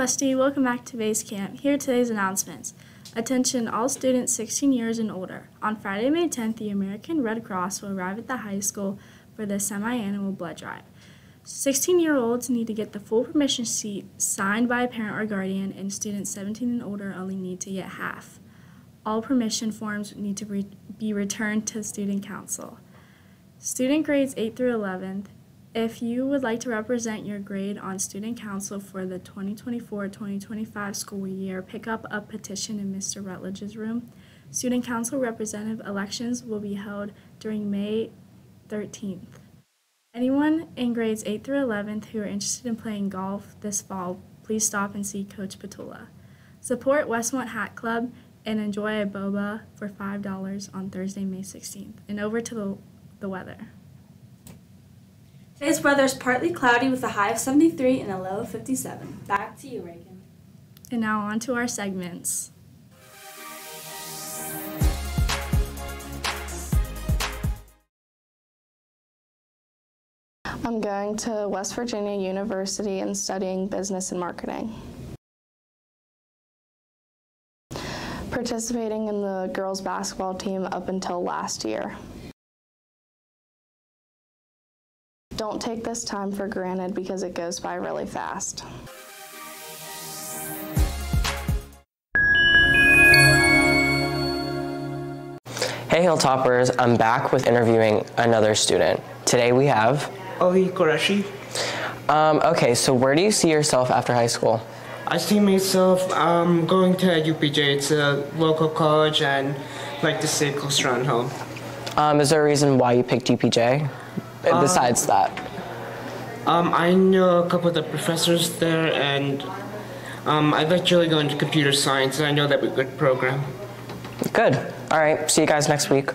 USD, welcome back to Base Camp. Here are today's announcements. Attention all students 16 years and older. On Friday, May 10th, the American Red Cross will arrive at the high school for the semi-annual blood drive. 16-year-olds need to get the full permission sheet signed by a parent or guardian, and students 17 and older only need to get half. All permission forms need to be returned to Student Council. Student grades 8 through 11th. If you would like to represent your grade on Student Council for the 2024-2025 school year, pick up a petition in Mr. Rutledge's room. Student Council representative elections will be held during May 13th. Anyone in grades 8 through 11th who are interested in playing golf this fall, please stop and see Coach Petula. Support Westmont Hat Club and enjoy a boba for $5 on Thursday, May 16th. And over to the, the weather. Today's weather is partly cloudy with a high of 73 and a low of 57. Back to you, Reagan. And now on to our segments. I'm going to West Virginia University and studying business and marketing. Participating in the girls basketball team up until last year. Don't take this time for granted because it goes by really fast. Hey Hilltoppers, I'm back with interviewing another student. Today we have. Ali Qureshi. Um, okay, so where do you see yourself after high school? I see myself um, going to UPJ. It's a local college and like to stay close around home. Um, is there a reason why you picked UPJ? Uh, Besides that. Um, I know a couple of the professors there, and um, I'd really go into computer science, and I know that we could program. Good. All right, see you guys next week.